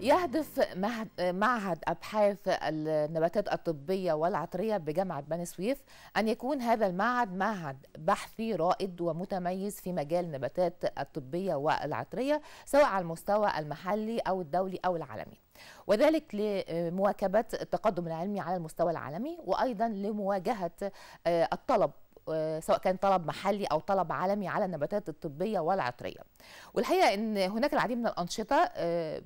يهدف معهد أبحاث النباتات الطبية والعطرية بجامعة بني سويف أن يكون هذا المعهد معهد بحثي رائد ومتميز في مجال النباتات الطبية والعطرية سواء على المستوى المحلي أو الدولي أو العالمي. وذلك لمواكبة التقدم العلمي على المستوى العالمي وأيضا لمواجهة آه، الطلب سواء كان طلب محلي أو طلب عالمي على النباتات الطبية والعطرية. والحقيقة إن هناك العديد من الأنشطة آه،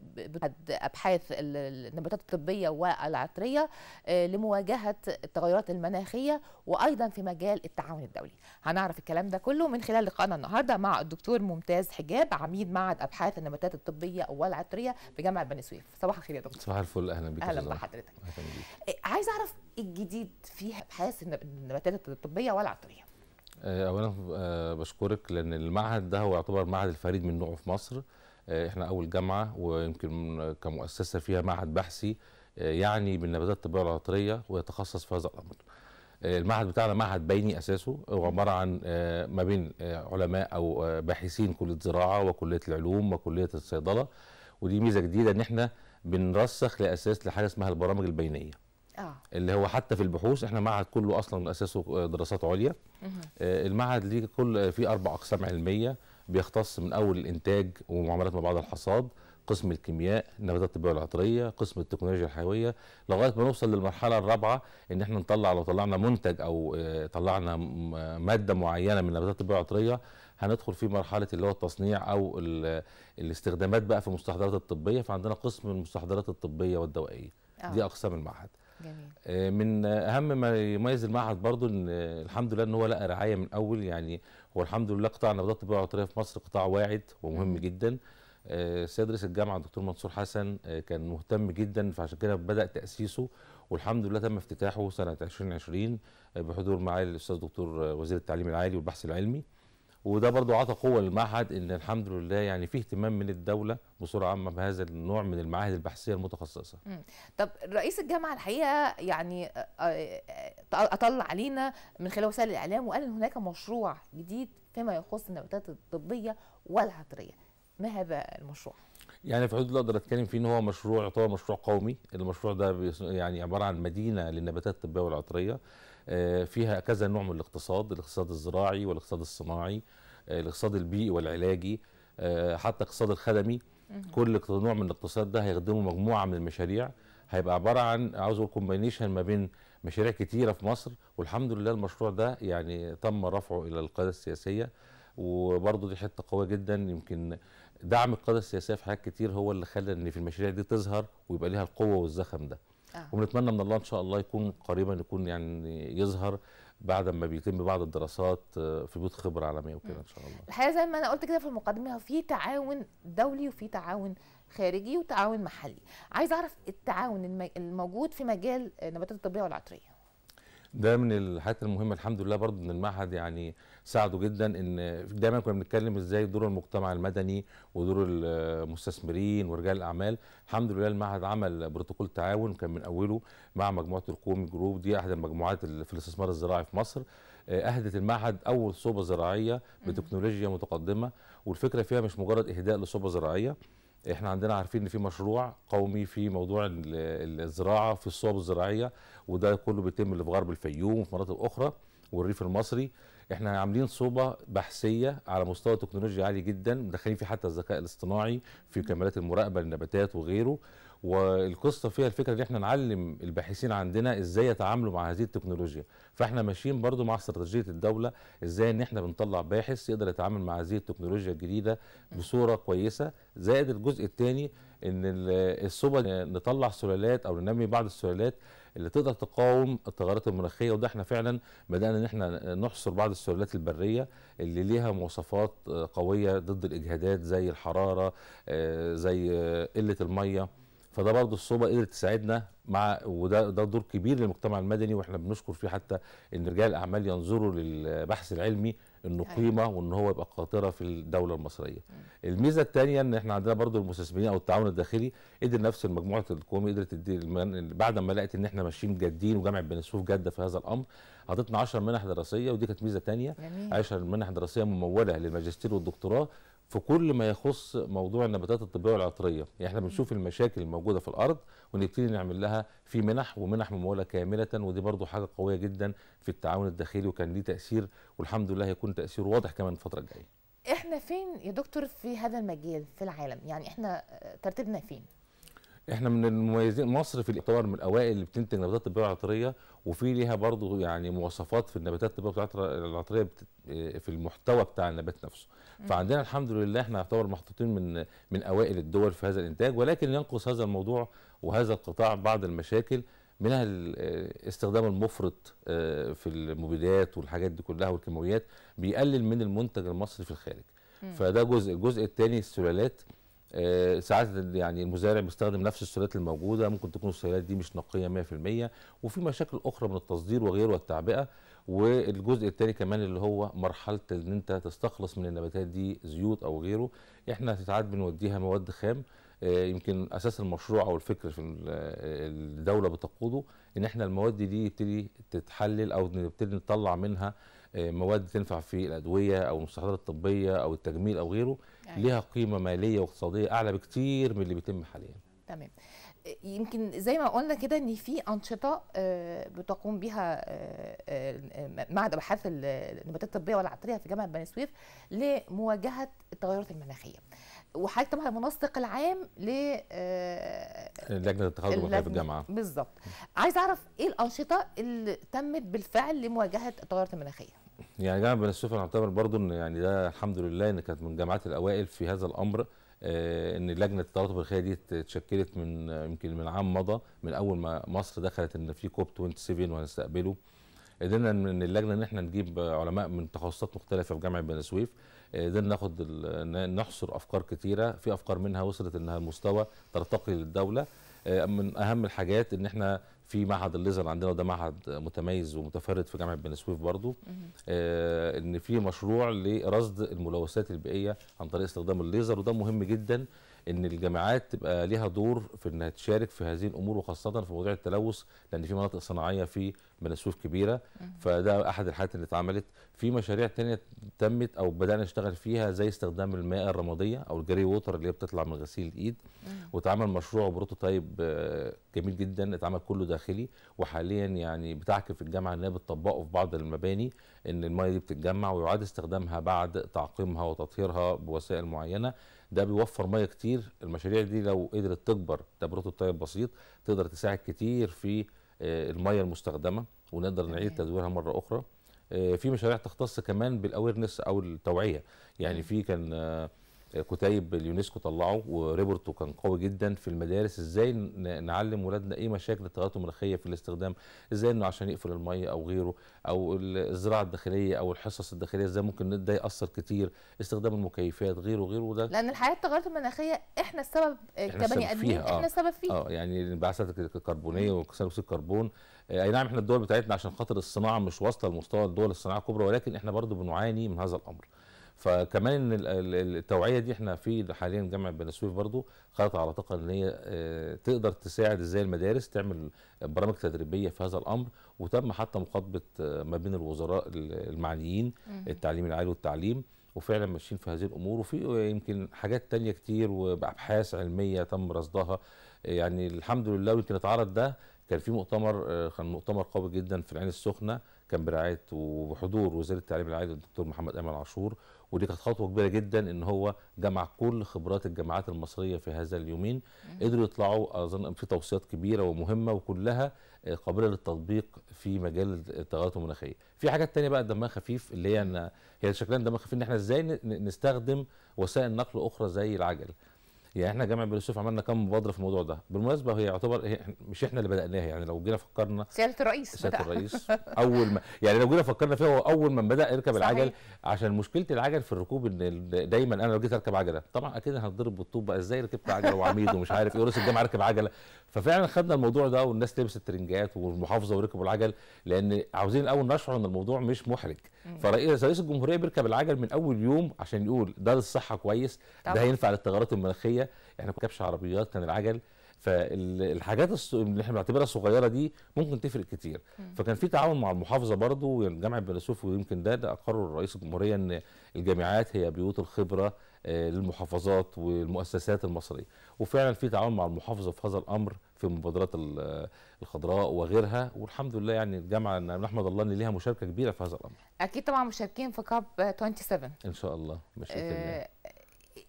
أبحاث ال- النباتات الطبية والعطرية آه، لمواجهة التغيرات المناخية وأيضا في مجال التعاون الدولي. هنعرف الكلام ده كله من خلال لقائنا النهارده مع الدكتور ممتاز حجاب عميد معهد أبحاث النباتات الطبية والعطرية بجامعة بني سويف. صباح الخير يا دكتور. صباح الفل أهلا بك أهلا بحضرتك. آه، عايز أعرف الجديد في ابحاث النب- النباتات الطبية والعطريه. آه، اولا آه، بشكرك لأن المعهد ده هو يعتبر معهد الفريد من نوعه في مصر. آه، إحنا أول جامعة ويمكن كمؤسسة فيها معهد بحثي يعني بالنباتات الطبية والعطرية ويتخصص في هذا الأمر. المعهد بتاعنا معهد بيني أساسه. هو عبارة عن ما بين علماء أو باحثين كلية زراعة وكلية العلوم وكلية الصيدلة. ودي ميزة جديدة إن إحنا بنرسخ لأساس لحاجة اسمها البرامج البينية. آه. اللي هو حتى في البحوث إحنا معهد كله أصلا أساسه دراسات عليا. آه، المعهد ليه كل فيه أربع أقسام علمية بيختص من أول الإنتاج ومعاملات ما بعد الحصاد قسم الكيمياء النباتات الطبيه والعطريه قسم التكنولوجيا الحيوية. لغاية ما نوصل للمرحلة الرابعة إن إحنا نطلع لو طلعنا منتج أو آه، طلعنا مادة معينة من النباتات الطبيه والعطريه هندخل في مرحلة اللي هو التصنيع أو ال- الاستخدامات بقى في المستحضرات الطبية. فعندنا قسم المستحضرات الطبية والدوائية. آه. دي أقسام المعهد. جميل. آه، من أهم ما يميز المعهد برضو إن الحمد لله إن هو لقى رعاية من أول يعني هو الحمد لله قطاع النباتات الطبيه والعطريه في مصر قطاع واعد ومهم مم. جدا آه، سيد رئيس الجامعة الدكتور منصور حسن آه، كان مهتم جدا فعشان كده بدأ تأسيسه والحمد لله تم افتتاحه سنة 2020 آه، بحضور معالي الأستاذ دكتور وزير التعليم العالي والبحث العلمي وده برضو عطى قوة للمعهد إن الحمد لله يعني فيه اهتمام من الدولة بصورة عامة بهذا النوع من المعاهد البحثية المتخصصة. طب رئيس الجامعة الحقيقة يعني آه، آه، أطلع علينا من خلال وسائل الإعلام وقال إن هناك مشروع جديد فيما يخص النباتات الطبية والعطرية. ما هذا المشروع؟ يعني في حدود اللي أقدر أتكلم فيه إن هو مشروع يعتبر مشروع قومي. المشروع ده يعني عبارة عن مدينة للنباتات الطبية والعطرية آه، فيها كذا نوع من الاقتصاد الاقتصاد الزراعي والاقتصاد الصناعي آه، الاقتصاد البيئي والعلاجي آه، حتى الاقتصاد الخدمي. كل نوع من الاقتصاد ده هيخدمه مجموعة من المشاريع. هيبقى عبارة عن عاوز أقول كومبينيشن ما بين مشاريع كتيرة في مصر. والحمد لله المشروع ده يعني تم رفعه إلى القيادة السياسية. وبرضه دي حتة قوية جدا. يمكن دعم القياده السياسية في حاجات كتير هو اللي خلى إن في المشاريع دي تظهر ويبقى ليها القوة والزخم ده. آه. وبنتمنى من الله إن شاء الله يكون قريبا يكون يعني يظهر بعد ما بيتم بعض الدراسات آه، في بيوت خبرة عالمية وكده إن شاء الله. الحقيقة زي ما أنا قلت كده في المقدمة في تعاون دولي وفي تعاون خارجي وتعاون محلي. عايز أعرف التعاون الم- الموجود في مجال النباتات الطبيه والعطرية. ده من الحاجات المهمة الحمد لله برضو إن المعهد يعني ساعده جدا إن دايما كنا بنتكلم إزاي دور المجتمع المدني ودور المستثمرين ورجال الأعمال. الحمد لله المعهد عمل بروتوكول تعاون كان من أوله مع مجموعة الكومي جروب دي أحد المجموعات في الاستثمار الزراعي في مصر. أهدت المعهد أول صوبة زراعية بتكنولوجيا متقدمة والفكرة فيها مش مجرد إهداء لصوبة زراعية إحنا عندنا عارفين ان في مشروع قومي في موضوع ال- ال- الزراعة في الصوب الزراعية وده كله بيتم اللي في غرب الفيوم وفي مناطق أخرى والريف المصري. إحنا عاملين صوبة بحثية على مستوى تكنولوجيا عالي جدا مدخلين فيه حتى الذكاء الاصطناعي في كاميرات المراقبة للنباتات وغيره. والقصة فيها الفكرة إن إحنا نعلم الباحثين عندنا إزاي يتعاملوا مع هذه التكنولوجيا. فإحنا ماشيين برضو مع استراتيجية الدولة إزاي إن إحنا بنطلع باحث يقدر يتعامل مع هذه التكنولوجيا الجديدة بصورة كويسة زائد الجزء الثاني إن ال- الصوبه نطلع سلالات أو ننمي بعض السلالات اللي تقدر تقاوم التغيرات المناخية. وده إحنا فعلا بدأنا إن إحنا نحصر بعض السلالات البرية اللي ليها مواصفات آه، قوية ضد الإجهادات زي الحرارة آه، زي آه، قلة المية. فده برضه الصوبة قدرت تساعدنا مع وده ده دور كبير للمجتمع المدني وإحنا بنشكر فيه حتى إن رجال الأعمال ينظروا للبحث العلمي إنه أيوة. قيمة وإن هو يبقى قاطرة في الدولة المصرية. الميزة الثانية إن إحنا عندنا برضو المستثمرين أو التعاون الداخلي قدر نفس مجموعه الكومي قدرت تدي بعد ما لقت إن إحنا ماشيين جادين وجامعه بني سويف جادة في هذا الأمر عطتنا 10 منح دراسية ودي كانت ميزة ثانية جميل 10 منح دراسية ممولة للماجستير والدكتوراه في كل ما يخص موضوع النباتات الطبية والعطرية. يعني إحنا بنشوف المشاكل الموجودة في الأرض ونبتدي نعمل لها في منح ومنح ممولة كاملة ودي برضو حاجة قوية جدا في التعاون الداخلي وكان ليه تأثير والحمد لله هيكون تأثير واضح كمان الفترة الجاية. إحنا فين يا دكتور في هذا المجال في العالم؟ يعني إحنا ترتيبنا فين؟ إحنا من المميزين مصر في الاعتبار من الأوائل اللي بتنتج نباتات طبية وعطرية وفي ليها برضو يعني مواصفات في النباتات الطبية العطرية في المحتوى بتاع النبات نفسه. فعندنا الحمد لله إحنا نعتبر محطوطين من من أوائل الدول في هذا الإنتاج ولكن ينقص هذا الموضوع وهذا القطاع بعض المشاكل منها الاستخدام المفرط آه، في المبيدات والحاجات دي كلها والكيماويات بيقلل من المنتج المصري في الخارج. فده جزء الجزء الثاني السلالات آه، ساعات يعني المزارع بيستخدم نفس السلالات الموجودة ممكن تكون السلالات دي مش نقية 100% وفي مشاكل أخرى من التصدير وغيره والتعبئة. والجزء الثاني كمان اللي هو مرحلة إن أنت تستخلص من النباتات دي زيوت أو غيره إحنا ساعات بنوديها مواد خام آه، يمكن أساس المشروع أو الفكر في آه، الدولة بتقوده إن إحنا المواد دي يبتدي تتحلل أو نبتدي نطلع منها آه، مواد تنفع في الأدوية أو المستحضرات الطبية أو التجميل أو غيره أيوة. ليها قيمة مالية واقتصادية أعلى بكتير من اللي بيتم حاليا تمام يمكن زي ما قلنا كده إن في أنشطة آه، بتقوم بها آه، آه، معهد أبحاث النباتات الطبية والعطرية في جامعة بني سويف لمواجهة التغيرات المناخية. وحضرتك طبعا المنسق العام ل لجنة المناخيه في الجامعة. بالظبط. عايز أعرف إيه الأنشطة اللي تمت بالفعل لمواجهة التغيرات المناخية؟ يعني جامعة بني سويف أنا أعتبر برضو إن يعني ده الحمد لله إن كانت من الجامعات الأوائل في هذا الأمر. إن لجنة التغيرات المناخيه دي اتشكلت من آه، يمكن من عام مضى من أول ما مصر دخلت إن في كوب 27 وهنستقبله. قدرنا من اللجنة إن إحنا نجيب علماء من تخصصات مختلفة في جامعة بني سويف. آه، قدرنا ناخد نحصر أفكار كتيرة. في أفكار منها وصلت إنها المستوى ترتقي للدولة. آه، من أهم الحاجات إن إحنا في معهد الليزر عندنا وده معهد متميز ومتفرد في جامعة بني سويف برضو. آه، إن في مشروع لرصد الملوثات البيئية عن طريق استخدام الليزر وده مهم جدا إن الجامعات تبقى ليها دور في إنها تشارك في هذه الأمور وخاصة في موضوع التلوث لأن في مناطق صناعية في بني سويف كبيره فده أحد الحاجات اللي اتعملت. في مشاريع تانية تمت أو بدأنا نشتغل فيها زي استخدام المياه الرمادية أو ال grey water اللي هي بتطلع من غسيل الإيد. واتعمل مشروع prototype آه، جميل جدا. اتعمل كله داخلي. وحاليا يعني بتعكف الجامعة انها بتطبقه في بعض المباني إن المياه دي بتتجمع ويعاد استخدامها بعد تعقيمها وتطهيرها بوسائل معينة. ده بيوفر ميه كتير. المشاريع دي لو قدرت تكبر ده prototype بسيط تقدر تساعد كتير في المية المستخدمة ونقدر نعيد. تدويرها مرة أخرى آه، في مشاريع تختص كمان بال awareness أو التوعية يعني. في كان آه، كتيب اليونسكو طلعه و report ته كان قوي جدا في المدارس. إزاي نعلم ولادنا إيه مشاكل التغيرات المناخية في الاستخدام؟ إزاي إنه عشان يقفل المية أو غيره أو ال- الزراعة الداخلية أو الحصص الداخلية إزاي ممكن ده يأثر كتير استخدام المكيفات غيره غيره وده لأن الحياة التغيرات المناخية إحنا السبب كبني آدمين فيها، آه. إحنا السبب فيها. آه يعني الانبعاثات الكربونيه وثاني أكسيد الكربون. آه، أي نعم إحنا الدول بتاعتنا عشان خاطر الصناعة مش واصلة لمستوى الدول الصناعه الكبرى ولكن إحنا برضو بنعاني من هذا الأمر. فكمان إن ال- ال- التوعية دي إحنا في حاليا جامعه بني سويف برضو خدت على طاقة إن هي آه، تقدر تساعد إزاي المدارس تعمل برامج تدريبية في هذا الأمر وتم حتى مخاطبه آه، ما بين الوزراء ال- المعنيين التعليم العالي والتعليم وفعلا ماشيين في هذه الأمور. وفي يمكن حاجات تانية كتير وابحاث علمية تم رصدها. يعني الحمد لله ويمكن اتعرض ده كان في مؤتمر آه، كان مؤتمر قوي جدا في العين السخنة كان برعايه وبحضور وزير التعليم العالي الدكتور محمد أمل عاشور. ودي كانت خطوة كبيرة جدا إن هو جمع كل خبرات الجامعات المصرية في هذا اليومين. قدروا يطلعوا أظن في توصيات كبيرة ومهمة وكلها آه، قابلة للتطبيق في مجال التغيرات المناخية. في حاجات تانية بقى دمها خفيف اللي هي ان هي شكلها دمها خفيف إن إحنا إزاي نستخدم وسائل نقل أخرى زي العجل. يعني إحنا جامعة بني يوسف عملنا كم مبادرة في الموضوع ده بالمناسبة هي يعتبر هي مش إحنا اللي بدأناها يعني لو جينا فكرنا سيادة الرئيس سيادة. الرئيس أول ما يعني لو جينا فكرنا فيها هو أول ما بدأ يركب صحيح. العجل عشان مشكلة العجل في الركوب إن دايما أنا لو جيت أركب عجلة طبعا أكيد هنضرب بالطوب بقى إزاي ركبت عجلة وعميد ومش عارف إيه ورئيس الجامعة ركب عجلة ففعلا خدنا الموضوع ده والناس لبست ترنجات والمحافظة وركبوا العجل لأن عاوزين الأول نشعر إن الموضوع مش محرج. فرئيس رئيس الجمهورية بيركب العجل من أول يوم عشان يقول ده للصحة كويس طبعاً. ده هينفع للتغيرات المناخية. إحنا ما كابش عربيات كان العجل. فالحاجات اللي إحنا بنعتبرها صغيرة دي ممكن تفرق كتير. فكان في تعاون مع المحافظة برضو جامعه بني سويف ويمكن ده, ده اقره رئيس الجمهورية إن الجامعات هي بيوت الخبرة آه، للمحافظات والمؤسسات المصرية. وفعلا في تعاون مع المحافظة في هذا الأمر في مبادرات ال- الخضراء وغيرها والحمد لله يعني الجامعة نحمد الله إن ليها مشاركة كبيرة في هذا الأمر. أكيد طبعا مشاركين في كاب 27 إن شاء الله مشيئه الله آه،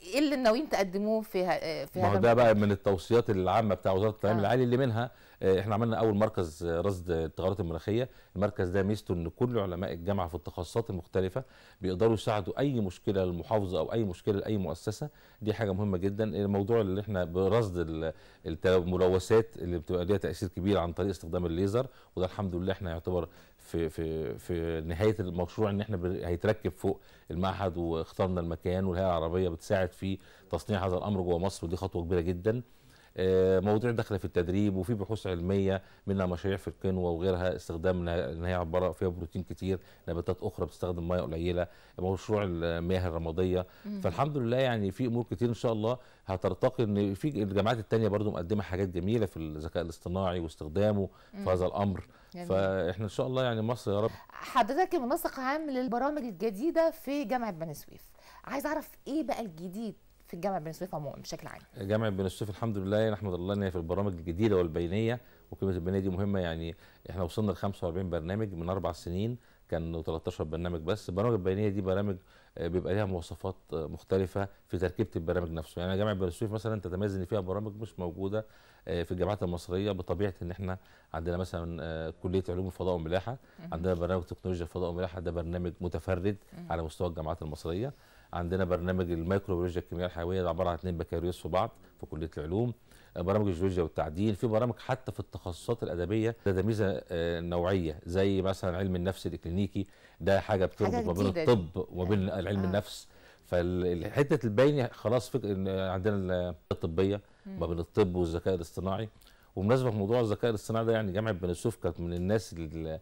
إيه اللي ناويين تقدموه في في ما هو هذا ده بقى من التوصيات العامة بتاع وزارة التعليم آه. العالي اللي منها آه، إحنا عملنا أول مركز رصد التغيرات المناخية. المركز ده ميزته إن كل علماء الجامعة في التخصصات المختلفة بيقدروا يساعدوا أي مشكلة للمحافظة أو أي مشكلة لأي مؤسسة. دي حاجة مهمة جدا. الموضوع اللي إحنا برصد الملوثات اللي بتبقى ليها تأثير كبير عن طريق استخدام الليزر وده الحمد لله إحنا يعتبر في في في نهاية المشروع إن إحنا هيتركب فوق المعهد واخترنا المكان والهيئة العربية بتساعد في تصنيع هذا الأمر جوه مصر ودي خطوة كبيرة جدا. مواضيع داخله في التدريب وفي بحوث علمية منها مشاريع في القنوة وغيرها استخدام ان هي عباره فيها بروتين كتير نباتات أخرى بتستخدم ميه قليلة مشروع المياه الرمادية. فالحمد لله يعني في أمور كتير إن شاء الله هترتقي إن في الجامعات التانية برضو مقدمة حاجات جميلة في الذكاء الاصطناعي واستخدامه في هذا الأمر. جميل. فإحنا إن شاء الله يعني مصر يا رب. حضرتك منسق عام للبرامج الجديدة في جامعة بني سويف. عايز أعرف إيه بقى الجديد؟ في جامعه بني سويف عموما بشكل عام. جامعه بني سويف الحمد لله نحمد الله إن في البرامج الجديدة والبينية وكلمه البينيه دي مهمة يعني إحنا وصلنا ل 45 برنامج من أربع سنين كانوا 13 برنامج بس. البرامج البينيه دي برامج آه، بيبقى ليها مواصفات آه، مختلفة في تركيبة البرنامج نفسه. يعني جامعه بني سويف مثلا تتميز إن فيها برامج مش موجودة آه، في الجامعات المصرية بطبيعة إن إحنا عندنا مثلا كلية علوم الفضاء والملاحه عندنا برنامج تكنولوجيا الفضاء والملاحه ده برنامج متفرد على مستوى الجامعات المصرية. عندنا برنامج الميكروبيولوجيا الكيمياء الحيوية ده عبارة عن اثنين بكالوريوس في بعض في كلية العلوم آه، برامج الجيولوجيا والتعديل في برامج حتى في التخصصات الأدبية ده, ميزه آه، نوعية زي مثلا علم النفس الكلينيكي ده حاجة بتربط ما بين. الطب وما بين علم آه. النفس فالحته البين خلاص فكر إن عندنا الطبية ما بين الطب والذكاء الاصطناعي وبمناسبة موضوع الذكاء الاصطناعي ده يعني جامعه بني سويف كانت من الناس اللي,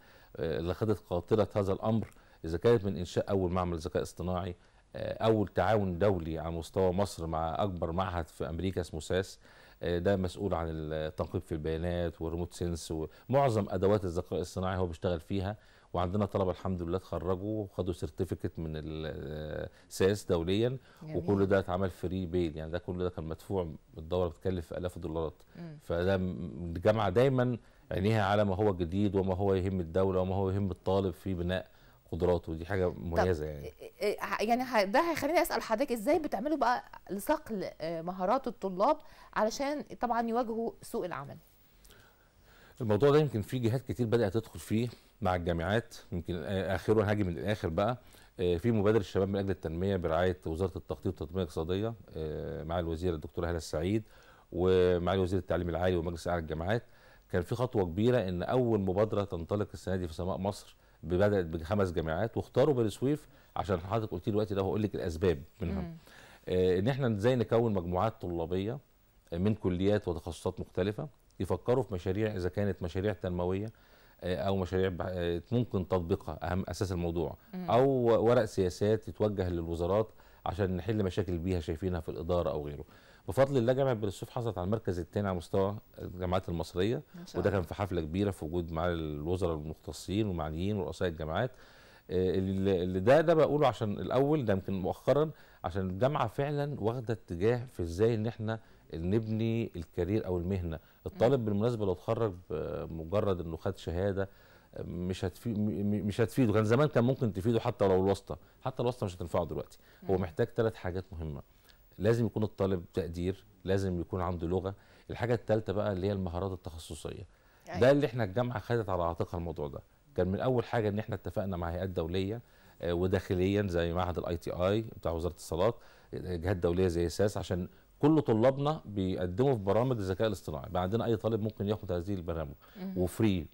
خدت قاطرة هذا الأمر إذا كانت من إنشاء أول معمل ذكاء اصطناعي آه، أول تعاون دولي على مستوى مصر مع أكبر معهد في أمريكا اسمه ساس آه، ده مسؤول عن التنقيب في البيانات وال remote sense ومعظم أدوات الذكاء الاصطناعي هو بيشتغل فيها وعندنا طلبة الحمد لله اتخرجوا وخدوا certificate من الساس دوليا جميل. وكل ده اتعمل free bill يعني ده كل ده كان مدفوع الدورة بتكلف آلاف الدولارات. فده الجامعة دايما عينيها على ما هو جديد وما هو يهم الدولة وما هو يهم الطالب في بناء قدراته ودي حاجة مميزة يعني. إيه- إيه- يعني ه- ده هيخليني أسأل حضرتك إزاي بتعملوا بقى لصقل آه، مهارات الطلاب علشان طبعا يواجهوا سوق العمل؟ الموضوع ده يمكن في جهات كتير بدأت تدخل فيه مع الجامعات يمكن اخره هاجي من الآخر بقى. آه، في مبادره الشباب من أجل التنمية برعاية وزارة التخطيط والتنميه الاقتصادية آه، مع الوزيره الدكتوره هاله السعيد ومع وزير التعليم العالي ومجلس اعلى الجامعات. كان في خطوة كبيرة إن أول مبادرة تنطلق السنة دي في سماء مصر بدات بخمس جامعات واختاروا بني سويف عشان حضرتك قلت لي دلوقتي ده هقول لك الأسباب منها. آه، إن إحنا إزاي نكون مجموعات طلابية من كليات وتخصصات مختلفة يفكروا في مشاريع إذا كانت مشاريع تنموية آه، أو مشاريع آه، ممكن تطبيقها أهم أساس الموضوع. أو ورق سياسات يتوجه للوزارات عشان نحل مشاكل بيها شايفينها في الإدارة أو غيره. بفضل الله جامعة بني سويف حصلت على المركز الثاني على مستوى الجامعات المصرية وده. كان في حفلة كبيرة في وجود مع الوزراء المختصين والمعنيين ورؤساء الجامعات. آه، اللي ده ده بقوله عشان الأول ده يمكن مؤخرا عشان الجامعة فعلا واخدة اتجاه في إزاي إن إحنا نبني الكارير أو المهنة. الطالب بالمناسبة لو اتخرج مجرد إنه خد شهادة آه، مش هتفي م- م- مش هتفيده. كان زمان كان ممكن تفيده حتى لو الواسطة. حتى الواسطة مش هتنفعه دلوقتي. هو محتاج ثلاث حاجات مهمة. لازم يكون الطالب تقدير لازم يكون عنده لغة. الحاجة الثالثه بقى اللي هي المهارات التخصصية. أيوة. ده اللي إحنا الجامعة خدت على عاتقها الموضوع ده. كان من أول حاجة إن إحنا اتفقنا مع هيئات دولية آه، وداخليا زي معهد الاي تي اي بتاع وزارة الاتصالات آه، جهات دولية زي ساس عشان كل طلابنا بيقدموا في برامج الذكاء الاصطناعي. بقى عندنا أي طالب ممكن ياخد هذه البرامج. و free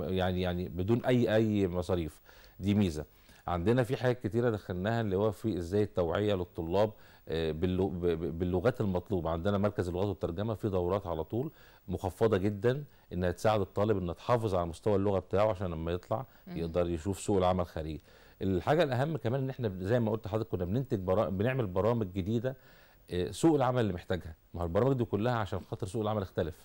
يعني يعني بدون أي أي مصاريف. دي ميزة. عندنا في حاجات كتيرة دخلناها اللي هو في إزاي التوعية للطلاب باللغات المطلوبة. عندنا مركز اللغات والترجمة في دورات على طول مخفضة جدا إنها تساعد الطالب إنه تحافظ على مستوى اللغة بتاعه عشان لما يطلع يقدر يشوف سوق العمل خارجي. الحاجة الأهم كمان إن إحنا زي ما قلت لحضرتك كنا بننتج برا... بنعمل برامج جديدة آه، سوق العمل اللي محتاجها. ما هو البرامج دي كلها عشان خاطر سوق العمل اختلف.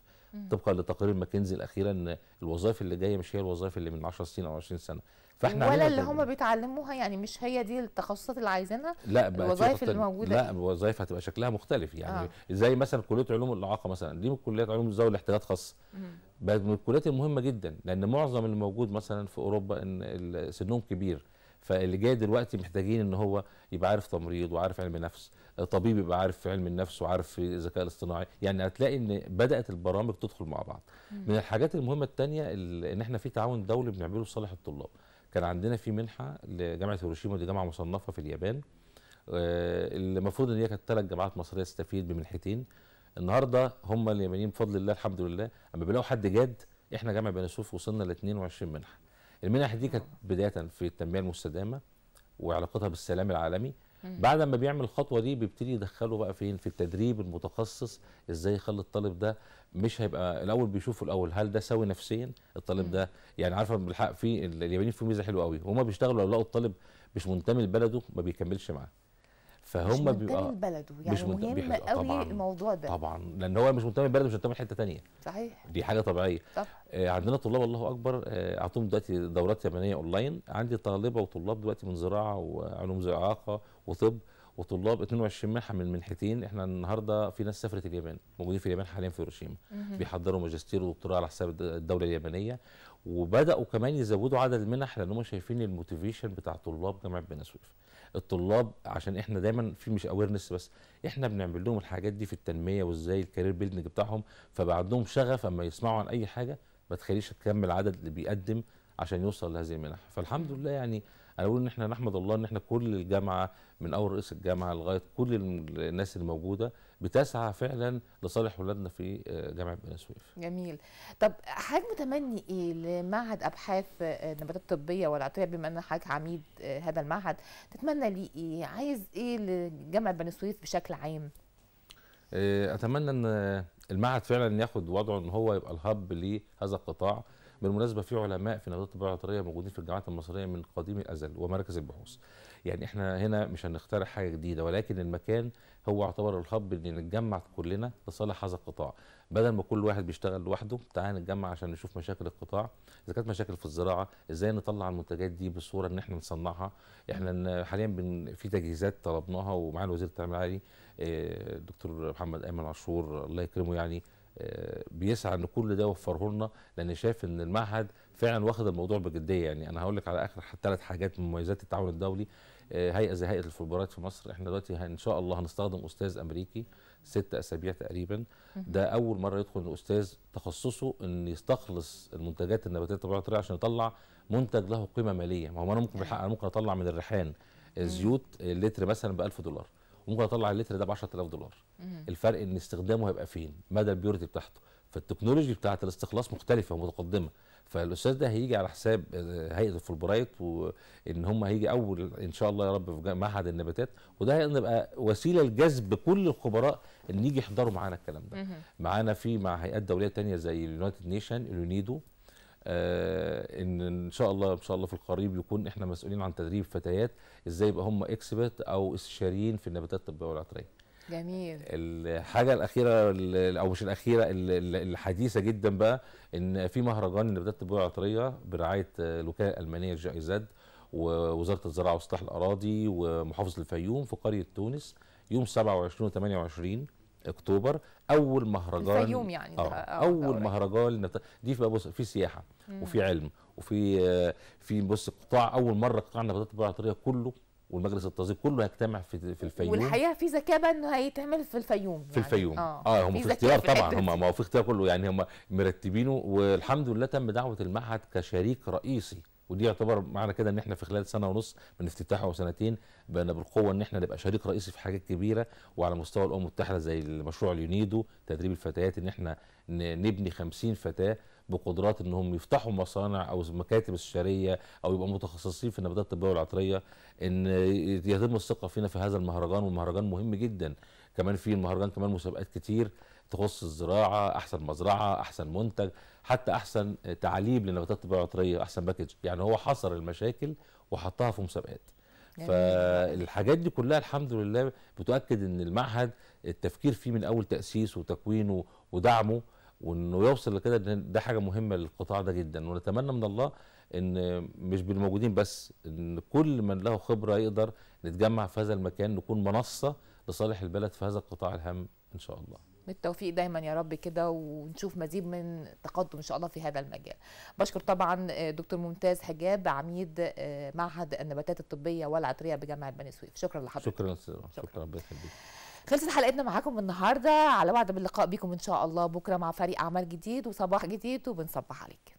طبقا لتقارير ماكنزي الاخيره إن الوظائف اللي جاية مش هي الوظائف اللي من 10 سنين أو 20 سنة. ولا علينا اللي هم بيتعلموها يعني مش هي دي التخصصات اللي عايزينها؟ لا الوظائف اللي موجودة لا. الوظائف هتبقى شكلها مختلف يعني. آه. زي مثلا كلية علوم الإعاقة مثلا. دي من كليات علوم ذوي الاحتياجات خاصه بقت من الكليات المهمة جدا لأن معظم اللي موجود مثلا في أوروبا إن سنهم كبير. فاللي جاي دلوقتي محتاجين إن هو يبقى عارف تمريض وعارف علم نفس طبيب يبقى عارف في علم النفس وعارف في الذكاء الاصطناعي. يعني هتلاقي إن بدأت البرامج تدخل مع بعض. من الحاجات المهمة الثانية إن إحنا في تعاون دولي بنعمله لصالح الطلاب. كان عندنا في منحة لجامعة هيروشيما دي جامعة مصنفة في اليابان. آه، المفروض إن هي كانت ثلاث جامعات مصرية تستفيد بمنحتين. النهارده هم اليابانيين بفضل الله الحمد لله أما بيلاقوا حد جاد إحنا جامعه بني سويف وصلنا ل 22 منحة. المنح دي كانت بداية في التنمية المستدامة وعلاقتها بالسلام العالمي. بعد ما بيعمل الخطوة دي بيبتدي يدخله بقى فين؟ في التدريب المتخصص إزاي يخلي الطالب ده مش هيبقى الأول بيشوفوا الأول هل ده سوي نفسيا؟ الطالب ده يعني عارفة بالحق في اليابانيين في ميزة حلوة قوي هما بيشتغلوا لو لقوا الطالب مش منتمي لبلده ما بيكملش معاه. فهم منتمي بيبقى لبلده مش يعني منت- مهم قوي. الموضوع ده. طبعا لأن هو مش منتمي لبلده مش منتمي لحته تانية. صحيح. دي حاجة طبيعية. طب. آه، عندنا طلاب الله أكبر. آه، اعطوهم دلوقتي دورات يابانيه أونلاين. عندي طالبة وطلاب دلوقتي من زراعة وعلوم زي اعاقه وطب وطلاب 22 منحة من منحتين. إحنا النهارده في ناس سافرت اليابان موجودين في اليابان حاليا في هيروشيما. بيحضروا ماجستير ودكتوراه على حساب الد- الدولة اليابانيه وبدأوا كمان يزودوا عدد المنح لأن هم شايفين ال motivation بتاع طلاب جامعة بني سويف. الطلاب عشان إحنا دايما في مش awareness بس إحنا بنعمل لهم الحاجات دي في التنمية وإزاي ال career building بتاعهم فبقى عندهم شغف أما يسمعوا عن أي حاجة ما تخليش تكمل العدد اللي بيقدم عشان يوصل لهذه المنح فالحمد لله يعني أنا أقول إن إحنا نحمد الله إن إحنا كل الجامعة من أول رئيس الجامعة لغاية كل ال- الناس اللي موجوده بتسعى فعلا لصالح اولادنا في آه، جامعة بني سويف. جميل. طب حضرتك متمني إيه لمعهد أبحاث آه، النباتات الطبيه والعطريه بما إن حضرتك عميد آه، هذا المعهد تتمنى ليه إيه؟ عايز إيه لجامعة بني سويف بشكل عام؟ آه، أتمنى إن المعهد فعلا ياخد وضعه إن هو يبقى الهب لهذا القطاع. بالمناسبة في علماء في النباتات الطبيه والعطريه موجودين في الجامعات المصرية من قديم الأزل ومراكز البحوث. يعني إحنا هنا مش هنخترع حاجة جديدة ولكن المكان هو يعتبر الهب اللي نتجمع كلنا لصالح هذا القطاع. بدل ما كل واحد بيشتغل لوحده تعال نتجمع عشان نشوف مشاكل القطاع. إذا كانت مشاكل في الزراعة إزاي نطلع المنتجات دي بصورة إن إحنا نصنعها؟ إحنا حاليا بن في تجهيزات طلبناها ومعانا وزير التعليم العالي آه، الدكتور محمد ايمن عاشور الله يكرمه يعني. آه، بيسعى إن كل ده يوفره لنا لأن شايف إن المعهد فعلا واخد الموضوع بجدية. يعني أنا هقول لك على آخر ثلاث حاجات من مميزات التعاون الدولي. آه، هيئة زي هيئة الفولبرايت في مصر. إحنا دلوقتي إن شاء الله هنستخدم أستاذ أمريكي ست أسابيع تقريبا. ده أول مرة يدخل الأستاذ تخصصه إن يستخلص المنتجات النباتية الطبيعيه والعطريه عشان يطلع منتج له قيمة مالية. ما هو أنا ممكن أنا ممكن أطلع من الريحان زيوت اللتر مثلا ب 1000 دولار وممكن أطلع اللتر ده ب 10000 دولار. الفرق إن استخدامه هيبقى فين؟ مدى ال purity بتاعته. فال technology بتاعه الاستخلاص مختلفة ومتقدمه فالأستاذ ده هيجي على حساب آه، هيئة الفولبرايت وإن هم هيجي أول إن شاء الله يا رب في معهد النباتات. وده هيبقى وسيلة لجذب كل الخبراء إن يجي يحضروا معانا الكلام ده. معانا في مع هيئات دولية تانية زي ال United Nation اليونيدو آه إن إن شاء الله إن شاء الله في القريب يكون إحنا مسؤولين عن تدريب فتيات إزاي يبقى هم expert أو استشاريين في النباتات الطبية والعطرية. جميل. الحاجة الأخيرة ال- أو مش الأخيرة ال- ال- الحديثة جدا بقى إن في مهرجان النباتات الطبيه والعطريه برعاية آه، الوكاله الالمانيه جي زد ووزارة الزراعة وإصلاح الأراضي ومحافظة الفيوم في قرية تونس يوم 27 و 28 أكتوبر. أول مهرجان الفيوم يعني آه آه، أول قريب. مهرجان للنباتات- دي بقى بص في سياحة وفي علم وفي آه، في بص قطاع. أول مرة قطاع النباتات الطبيه والعطريه كله والمجلس التنظيم كله هيجتمع في في الفيوم. والحقيقة في ذكاء إنه هيتعمل في الفيوم في الفيوم. آه, آه هم في اختيار طبعا هم. ما هو في اختيار كله يعني هم مرتبينه. والحمد لله تم دعوة المعهد كشريك رئيسي ودي يعتبر معنى كده إن إحنا في خلال سنة ونص من افتتاحه أو سنتين بقينا بالقوة إن إحنا نبقى شريك رئيسي في حاجات كبيرة وعلى مستوى الأمم المتحدة زي المشروع اليونيدو تدريب الفتيات إن إحنا نبني 50 فتاة. بقدرات إنهم يفتحوا مصانع أو مكاتب استشارية أو يبقوا متخصصين في النباتات الطبية والعطرية إن يتم الثقة فينا في هذا المهرجان والمهرجان مهم جدا. كمان في المهرجان كمان مسابقات كتير تخص الزراعة أحسن مزرعة أحسن منتج حتى أحسن تعليب للنباتات الطبية والعطرية أحسن باكج. يعني هو حصر المشاكل وحطها في مسابقات. فالحاجات دي كلها الحمد لله بتؤكد إن المعهد التفكير فيه من أول تاسيسه وتكوينه ودعمه وإنه يوصل لكده ده- حاجة مهمة للقطاع ده جدا. ونتمنى من الله إن مش بالموجودين بس إن كل من له خبرة يقدر نتجمع في هذا المكان نكون منصة لصالح البلد في هذا القطاع الهام إن شاء الله. بالتوفيق دايما يا رب كده ونشوف مزيد من تقدم إن شاء الله في هذا المجال. بشكر طبعا آه، دكتور ممتاز حجاب عميد آه، معهد النباتات الطبية والعطرية بجامعة بني سويف. شكرا لحضرتك. شكرا. شكرا ربنا يخليك. خلصت حلقتنا معاكم النهارده على وعد باللقاء بكم إن شاء الله. بكرة مع فريق أعمال جديد وصباح جديد وبنصبح عليك.